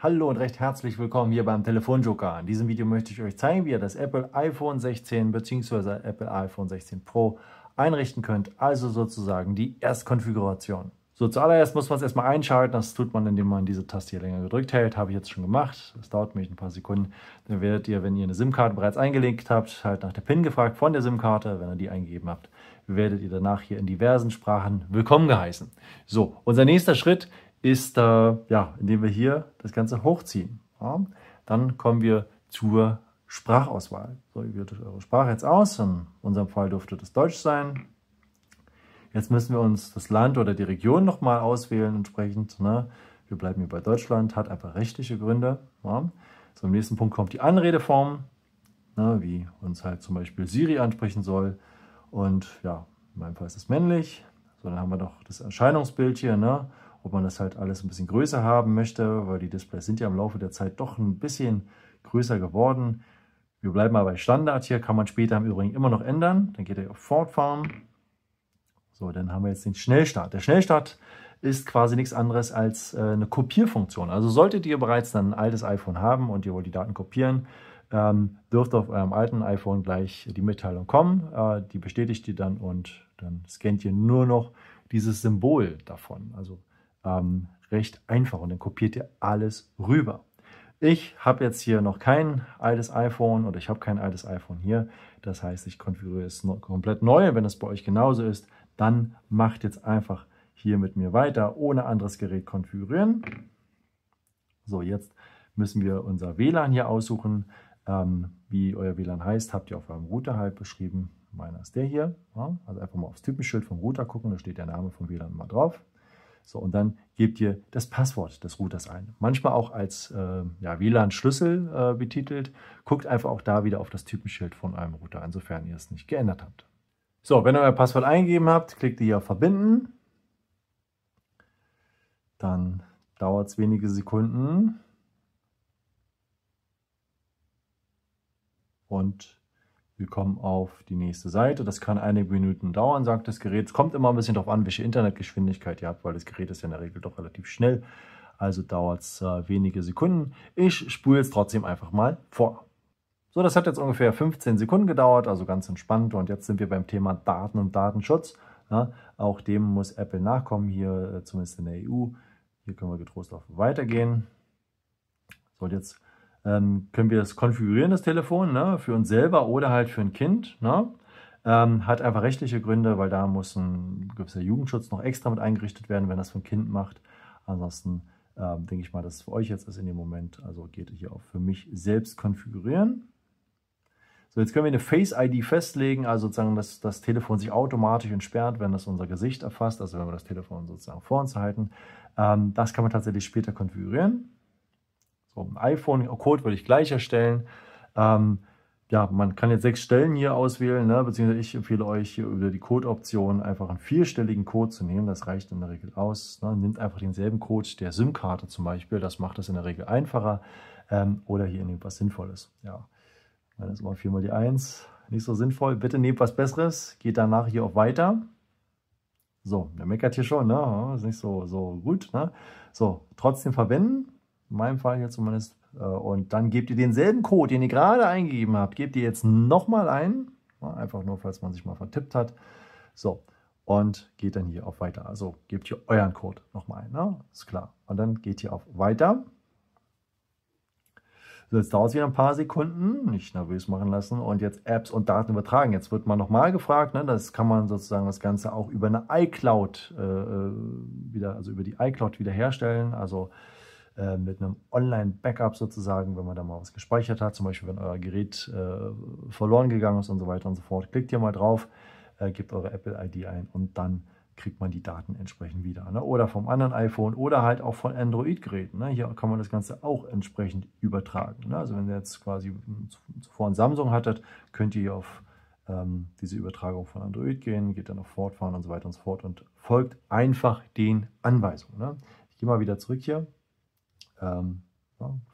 Hallo und recht herzlich willkommen hier beim Telefonjoker. In diesem Video möchte ich euch zeigen, wie ihr das Apple iPhone 16 bzw. Apple iPhone 16 Pro einrichten könnt, also sozusagen die Erstkonfiguration. So, zuallererst muss man es erstmal einschalten. Das tut man, indem man diese Taste hier länger gedrückt hält. Habe ich jetzt schon gemacht. Das dauert nämlich ein paar Sekunden. Dann werdet ihr, wenn ihr eine SIM-Karte bereits eingelegt habt, halt nach der PIN gefragt von der SIM-Karte. Wenn ihr die eingegeben habt, werdet ihr danach hier in diversen Sprachen willkommen geheißen. So, unser nächster Schritt ist, äh, ja, indem wir hier das Ganze hochziehen. Ja. Dann kommen wir zur Sprachauswahl. So, wie wird eure Sprache jetzt aus? In unserem Fall dürfte das Deutsch sein. Jetzt müssen wir uns das Land oder die Region nochmal auswählen entsprechend. Ne? Wir bleiben hier bei Deutschland, hat einfach rechtliche Gründe. Ja. So, im nächsten Punkt kommt die Anredeform, ne, wie uns halt zum Beispiel Siri ansprechen soll. Und ja, in meinem Fall ist es männlich. So, dann haben wir noch das Erscheinungsbild hier. Ne? Ob man das halt alles ein bisschen größer haben möchte, weil die Displays sind ja im Laufe der Zeit doch ein bisschen größer geworden. Wir bleiben mal bei Standard hier, kann man später im Übrigen immer noch ändern. Dann geht er auf Fortfahren. So, dann haben wir jetzt den Schnellstart. Der Schnellstart ist quasi nichts anderes als äh, eine Kopierfunktion. Also solltet ihr bereits dann ein altes iPhone haben und ihr wollt die Daten kopieren, ähm, dürfte auf eurem alten iPhone gleich die Mitteilung kommen. Äh, die bestätigt ihr dann und dann scannt ihr nur noch dieses Symbol davon. Also ähm, recht einfach und dann kopiert ihr alles rüber. Ich habe jetzt hier noch kein altes iPhone oder ich habe kein altes iPhone hier. Das heißt, ich konfiguriere es komplett neu. Wenn es bei euch genauso ist, dann macht jetzt einfach hier mit mir weiter, ohne anderes Gerät konfigurieren. So, jetzt müssen wir unser WLAN hier aussuchen. Ähm, wie euer WLAN heißt, habt ihr auf eurem Router halt beschrieben. Meiner ist der hier. Ja, also einfach mal aufs Typenschild vom Router gucken, da steht der Name vom WLAN mal drauf. So, und dann gebt ihr das Passwort des Routers ein. Manchmal auch als äh, ja, WLAN-Schlüssel äh, betitelt. Guckt einfach auch da wieder auf das Typenschild von eurem Router, insofern ihr es nicht geändert habt. So, wenn ihr euer Passwort eingegeben habt, klickt ihr hier auf Verbinden. Dann dauert es wenige Sekunden. Und wir kommen auf die nächste Seite. Das kann einige Minuten dauern, sagt das Gerät. Es kommt immer ein bisschen darauf an, welche Internetgeschwindigkeit ihr habt, weil das Gerät ist ja in der Regel doch relativ schnell. Also dauert es äh, wenige Sekunden. Ich spule jetzt trotzdem einfach mal vor. So, das hat jetzt ungefähr 15 Sekunden gedauert, also ganz entspannt. Und jetzt sind wir beim Thema Daten und Datenschutz. Ja, auch dem muss Apple nachkommen, hier äh, zumindest in der EU. Hier können wir getrost auf Weitergehen. So, jetzt ähm, können wir das konfigurieren, das Telefon, ne, für uns selber oder halt für ein Kind. Ne? Ähm, hat einfach rechtliche Gründe, weil da muss ein gewisser Jugendschutz noch extra mit eingerichtet werden, wenn das für ein Kind macht. Ansonsten ähm, denke ich mal, dass es für euch jetzt ist in dem Moment. Also geht hier auch für mich selbst konfigurieren. So, jetzt können wir eine Face-ID festlegen, also sozusagen, dass das Telefon sich automatisch entsperrt, wenn das unser Gesicht erfasst, also wenn wir das Telefon sozusagen vor uns halten. Ähm, das kann man tatsächlich später konfigurieren. So, ein iPhone-Code würde ich gleich erstellen. Ähm, ja, man kann jetzt sechs Stellen hier auswählen, ne? beziehungsweise ich empfehle euch hier über die Code-Option einfach einen vierstelligen Code zu nehmen. Das reicht in der Regel aus. Ne? Nimmt einfach denselben Code der SIM-Karte zum Beispiel. Das macht es in der Regel einfacher. Ähm, oder hier nehmt was Sinnvolles. Ja, dann ist immer viermal die Eins. Nicht so sinnvoll. Bitte nehmt was Besseres. Geht danach hier auf Weiter. So, der meckert hier schon, ne? Ist nicht so, so gut, ne? So, trotzdem verwenden in meinem Fall hier zumindest. Äh, und dann gebt ihr denselben Code, den ihr gerade eingegeben habt, gebt ihr jetzt nochmal ein. Einfach nur, falls man sich mal vertippt hat. So, und geht dann hier auf Weiter. Also gebt ihr euren Code nochmal ein. Ne? Ist klar. Und dann geht ihr auf Weiter. So, jetzt dauert es wieder ein paar Sekunden, nicht nervös machen lassen und jetzt Apps und Daten übertragen. Jetzt wird man nochmal gefragt, ne? das kann man sozusagen das Ganze auch über eine iCloud äh, äh wieder, also über die iCloud wiederherstellen. Also äh, mit einem Online-Backup sozusagen, wenn man da mal was gespeichert hat, zum Beispiel wenn euer Gerät äh, verloren gegangen ist und so weiter und so fort. Klickt hier mal drauf, äh, gebt eure Apple-ID ein und dann kriegt man die Daten entsprechend wieder. Ne? Oder vom anderen iPhone oder halt auch von Android-Geräten. Ne? Hier kann man das Ganze auch entsprechend übertragen. Ne? Also wenn ihr jetzt quasi zuvor ein Samsung hattet, könnt ihr auf ähm, diese Übertragung von Android gehen, geht dann auf Fortfahren und so weiter und so fort und folgt einfach den Anweisungen. Ne? Ich gehe mal wieder zurück hier ähm,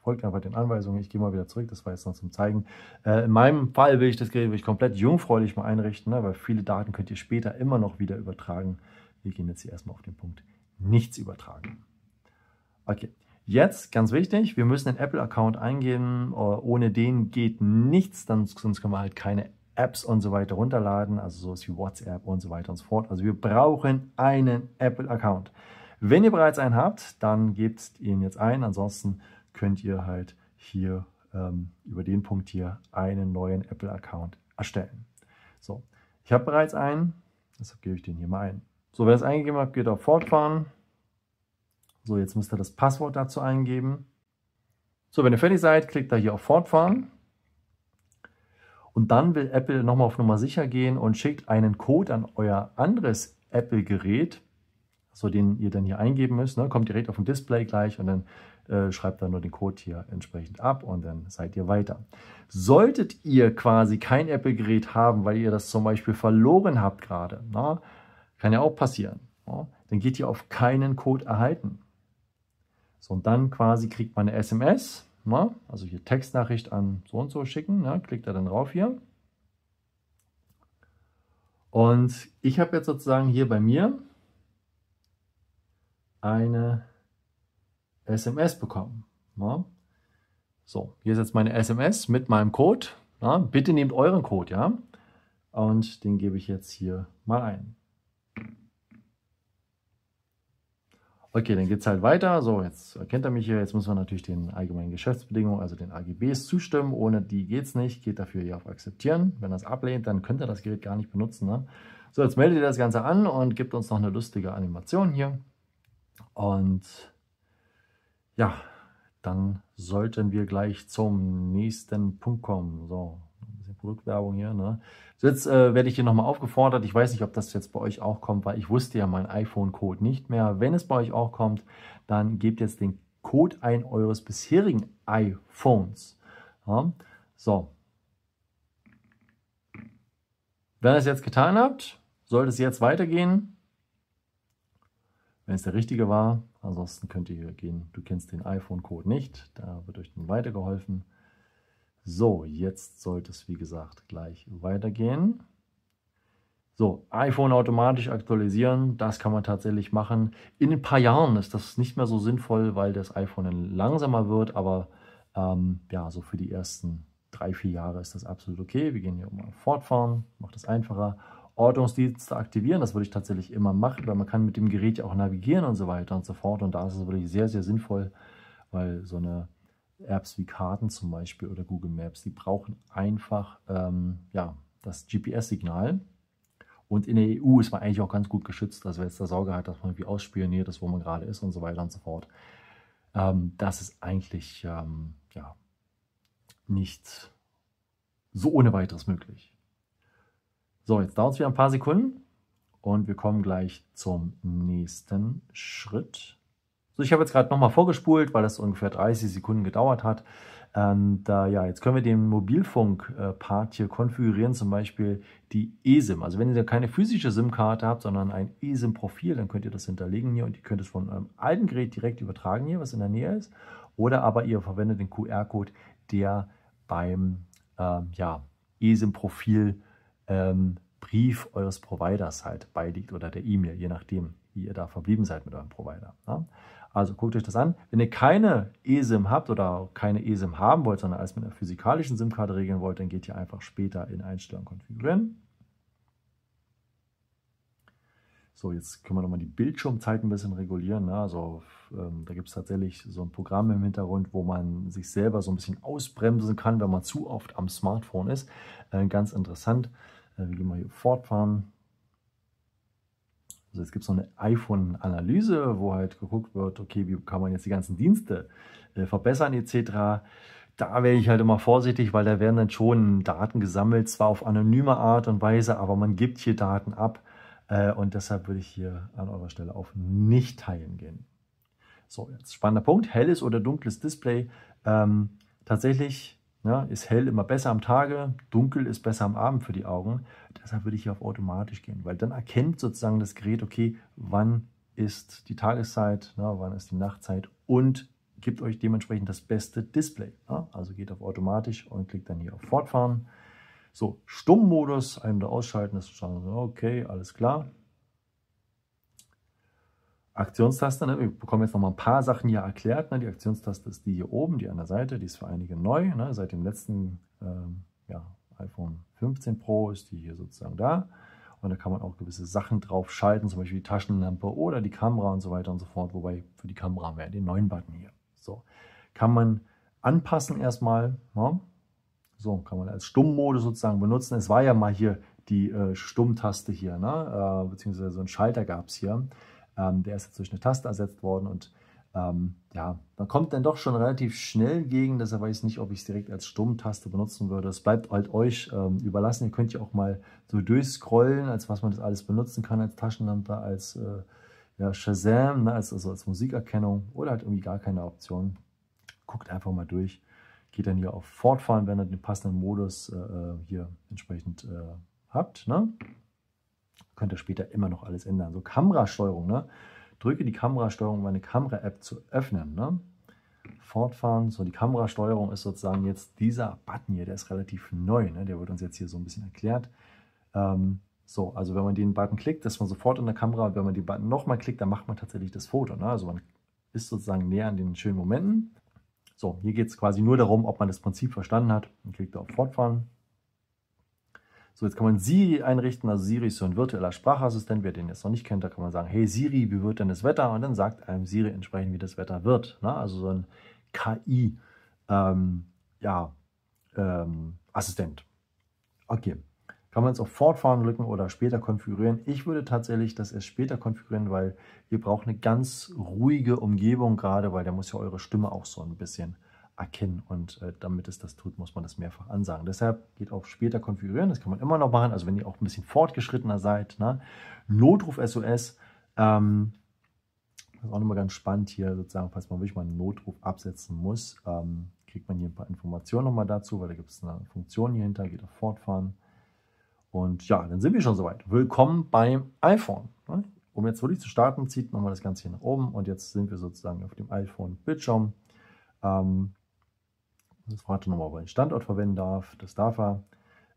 folgt einfach den Anweisungen. Ich gehe mal wieder zurück, das war jetzt noch zum Zeigen. Äh, in meinem Fall will ich das Gerät wirklich komplett jungfräulich mal einrichten, ne, weil viele Daten könnt ihr später immer noch wieder übertragen. Wir gehen jetzt hier erstmal auf den Punkt nichts übertragen. Okay, Jetzt, ganz wichtig, wir müssen den Apple-Account eingeben. Äh, ohne den geht nichts, dann, sonst können wir halt keine Apps und so weiter runterladen, also sowas wie WhatsApp und so weiter und so fort. Also wir brauchen einen Apple-Account. Wenn ihr bereits einen habt, dann gebt ihn jetzt ein. Ansonsten könnt ihr halt hier ähm, über den Punkt hier einen neuen Apple-Account erstellen. So, ich habe bereits einen, deshalb gebe ich den hier mal ein. So, wer es eingegeben hat, geht auf Fortfahren. So, jetzt müsst ihr das Passwort dazu eingeben. So, wenn ihr fertig seid, klickt da hier auf Fortfahren. Und dann will Apple nochmal auf Nummer sicher gehen und schickt einen Code an euer anderes Apple-Gerät, so den ihr dann hier eingeben müsst. Ne? Kommt direkt auf dem Display gleich und dann äh, schreibt dann nur den Code hier entsprechend ab und dann seid ihr weiter. Solltet ihr quasi kein Apple-Gerät haben, weil ihr das zum Beispiel verloren habt gerade, na, kann ja auch passieren, na, dann geht ihr auf keinen Code erhalten. So, und dann quasi kriegt man eine SMS, na, also hier Textnachricht an so und so schicken, na, klickt er dann drauf hier. Und ich habe jetzt sozusagen hier bei mir eine SMS bekommen. Ja. So, hier ist jetzt meine SMS mit meinem Code. Ja. Bitte nehmt euren Code, ja. Und den gebe ich jetzt hier mal ein. Okay, dann geht es halt weiter. So, jetzt erkennt er mich hier. Jetzt muss man natürlich den allgemeinen Geschäftsbedingungen, also den AGBs, zustimmen. Ohne die geht es nicht. Geht dafür hier auf Akzeptieren. Wenn er es ablehnt, dann könnt ihr das Gerät gar nicht benutzen. Ne? So, jetzt meldet ihr das Ganze an und gibt uns noch eine lustige Animation hier. Und ja, dann sollten wir gleich zum nächsten Punkt kommen. So, ein bisschen Produktwerbung hier. Ne? So, jetzt äh, werde ich hier nochmal aufgefordert. Ich weiß nicht, ob das jetzt bei euch auch kommt, weil ich wusste ja meinen iPhone-Code nicht mehr. Wenn es bei euch auch kommt, dann gebt jetzt den Code ein eures bisherigen iPhones. Ja? So. Wenn ihr es jetzt getan habt, sollte es jetzt weitergehen. Wenn es der richtige war, Ansonsten könnt ihr hier gehen, du kennst den iPhone-Code nicht, da wird euch dann weitergeholfen. So, jetzt sollte es wie gesagt gleich weitergehen. So, iPhone automatisch aktualisieren, das kann man tatsächlich machen. In ein paar Jahren ist das nicht mehr so sinnvoll, weil das iPhone dann langsamer wird, aber ähm, ja, so für die ersten drei, vier Jahre ist das absolut okay. Wir gehen hier mal fortfahren, macht es einfacher. Ortungsdienste aktivieren. Das würde ich tatsächlich immer machen, weil man kann mit dem Gerät ja auch navigieren und so weiter und so fort. Und da ist es wirklich sehr, sehr sinnvoll, weil so eine Apps wie Karten zum Beispiel oder Google Maps, die brauchen einfach ähm, ja, das GPS-Signal. Und in der EU ist man eigentlich auch ganz gut geschützt. Also wer jetzt der Sorge hat, dass man irgendwie ausspioniert ist, wo man gerade ist und so weiter und so fort. Ähm, das ist eigentlich ähm, ja, nicht so ohne weiteres möglich. So, jetzt dauert es wieder ein paar Sekunden und wir kommen gleich zum nächsten Schritt. So, ich habe jetzt gerade nochmal vorgespult, weil das ungefähr 30 Sekunden gedauert hat. Und äh, ja, jetzt können wir den Mobilfunk-Part hier konfigurieren, zum Beispiel die eSIM. Also wenn ihr keine physische SIM-Karte habt, sondern ein eSIM-Profil, dann könnt ihr das hinterlegen hier und ihr könnt es von eurem alten Gerät direkt übertragen hier, was in der Nähe ist. Oder aber ihr verwendet den QR-Code, der beim äh, ja, eSIM-Profil ähm, Brief eures Providers halt beiliegt oder der E-Mail, je nachdem, wie ihr da verblieben seid mit eurem Provider. Ja? Also guckt euch das an. Wenn ihr keine eSIM habt oder keine eSIM haben wollt, sondern alles mit einer physikalischen SIM-Karte regeln wollt, dann geht ihr einfach später in Einstellungen konfigurieren. So, jetzt können wir nochmal die Bildschirmzeit ein bisschen regulieren. Ne? Also ähm, da gibt es tatsächlich so ein Programm im Hintergrund, wo man sich selber so ein bisschen ausbremsen kann, wenn man zu oft am Smartphone ist. Äh, ganz interessant. Wir gehen mal hier fortfahren. Also jetzt gibt es noch eine iPhone-Analyse, wo halt geguckt wird, okay, wie kann man jetzt die ganzen Dienste äh, verbessern etc. Da wäre ich halt immer vorsichtig, weil da werden dann schon Daten gesammelt, zwar auf anonyme Art und Weise, aber man gibt hier Daten ab äh, und deshalb würde ich hier an eurer Stelle auf nicht teilen gehen. So, jetzt spannender Punkt, helles oder dunkles Display. Ähm, tatsächlich ja, ist hell immer besser am Tage, dunkel ist besser am Abend für die Augen. Deshalb würde ich hier auf automatisch gehen, weil dann erkennt sozusagen das Gerät, okay, wann ist die Tageszeit, na, wann ist die Nachtzeit und gibt euch dementsprechend das beste Display. Ja, also geht auf automatisch und klickt dann hier auf Fortfahren. So, Stummmodus, ein- oder ausschalten, das ist schon okay, alles klar. Aktionstaste, ne? wir bekommen jetzt noch mal ein paar Sachen hier erklärt. Ne? Die Aktionstaste ist die hier oben, die an der Seite, die ist für einige neu. Ne? Seit dem letzten ähm, ja, iPhone 15 Pro ist die hier sozusagen da. Und da kann man auch gewisse Sachen drauf schalten, zum Beispiel die Taschenlampe oder die Kamera und so weiter und so fort. Wobei für die Kamera haben wir den neuen Button hier. So, kann man anpassen erstmal. Ne? So, kann man als Stummmode sozusagen benutzen. Es war ja mal hier die äh, Stummtaste hier, ne? äh, beziehungsweise so ein Schalter gab es hier. Ähm, der ist jetzt durch eine Taste ersetzt worden und ähm, ja, man kommt dann doch schon relativ schnell gegen, deshalb weiß ich nicht, ob ich es direkt als Stummtaste benutzen würde. Es bleibt halt euch ähm, überlassen. Ihr könnt ja auch mal so durchscrollen, als was man das alles benutzen kann, als Taschenlampe, als äh, ja, Shazam, ne, als, also als Musikerkennung oder halt irgendwie gar keine Option. Guckt einfach mal durch. Geht dann hier auf Fortfahren, wenn ihr den passenden Modus äh, äh hier entsprechend äh, habt. Ne? Könnt ihr später immer noch alles ändern. So Kamerasteuerung, ne? drücke die Kamerasteuerung, um eine Kamera-App zu öffnen. Ne? Fortfahren, so die Kamerasteuerung ist sozusagen jetzt dieser Button hier, der ist relativ neu, ne? der wird uns jetzt hier so ein bisschen erklärt. Ähm, so, also wenn man den Button klickt, ist man sofort in der Kamera. Wenn man den Button nochmal klickt, dann macht man tatsächlich das Foto. Ne? Also man ist sozusagen näher an den schönen Momenten. So, hier geht es quasi nur darum, ob man das Prinzip verstanden hat. Man klickt auf Fortfahren. So, jetzt kann man Siri einrichten. Also Siri ist so ein virtueller Sprachassistent. Wer den jetzt noch nicht kennt, da kann man sagen, hey Siri, wie wird denn das Wetter? Und dann sagt einem Siri entsprechend, wie das Wetter wird. Ne? Also so ein KI, ähm, ja, ähm, Assistent. Okay. Kann man es auf Fortfahren drücken oder später konfigurieren? Ich würde tatsächlich das erst später konfigurieren, weil ihr braucht eine ganz ruhige Umgebung gerade, weil da muss ja eure Stimme auch so ein bisschen erkennen. Und äh, damit es das tut, muss man das mehrfach ansagen. Deshalb geht auf später konfigurieren. Das kann man immer noch machen. Also wenn ihr auch ein bisschen fortgeschrittener seid. Ne? Notruf SOS. Ähm, das ist auch nochmal ganz spannend hier sozusagen, falls man wirklich mal einen Notruf absetzen muss, ähm, kriegt man hier ein paar Informationen nochmal dazu, weil da gibt es eine Funktion hier hinter, geht auf Fortfahren. Und ja, dann sind wir schon soweit. Willkommen beim iPhone. Ne? Um jetzt wirklich zu starten, zieht nochmal das Ganze hier nach oben und jetzt sind wir sozusagen auf dem iPhone-Bildschirm. Ähm, das fragt er nochmal, ob er den Standort verwenden darf. Das darf er.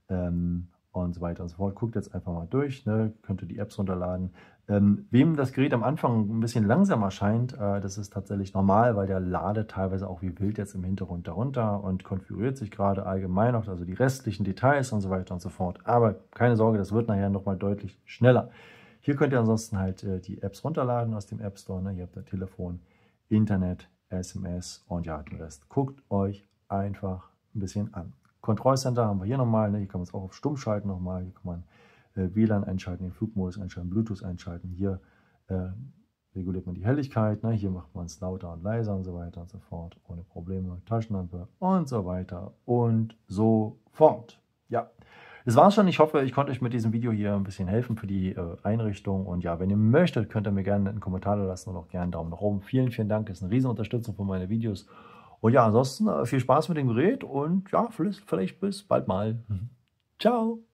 Ähm, und so weiter und so fort. Guckt jetzt einfach mal durch, ne? könnt ihr die Apps runterladen. Ähm, wem das Gerät am Anfang ein bisschen langsamer erscheint, äh, das ist tatsächlich normal, weil der ladet teilweise auch wie wild jetzt im Hintergrund darunter und konfiguriert sich gerade allgemein noch, also die restlichen Details und so weiter und so fort. Aber keine Sorge, das wird nachher nochmal deutlich schneller. Hier könnt ihr ansonsten halt äh, die Apps runterladen aus dem App Store. Ne? Ihr habt da Telefon, Internet, SMS und ja, den Rest. Guckt euch einfach ein bisschen an. Control Center haben wir hier nochmal, ne? hier kann man es auch auf Stumm schalten nochmal, hier kann man äh, WLAN einschalten, den Flugmodus einschalten, Bluetooth einschalten, hier äh, reguliert man die Helligkeit, ne? hier macht man es lauter und leiser und so weiter und so fort, ohne Probleme, Taschenlampe und so weiter und so fort. Ja, das war's schon. Ich hoffe, ich konnte euch mit diesem Video hier ein bisschen helfen für die äh, Einrichtung. Und ja, wenn ihr möchtet, könnt ihr mir gerne einen Kommentar lassen und auch gerne einen Daumen nach oben. Vielen, vielen Dank. Das ist eine riesen Unterstützung für meine Videos. Und ja, ansonsten äh, viel Spaß mit dem Gerät und ja, vielleicht, bis bald mal. Mhm. Ciao.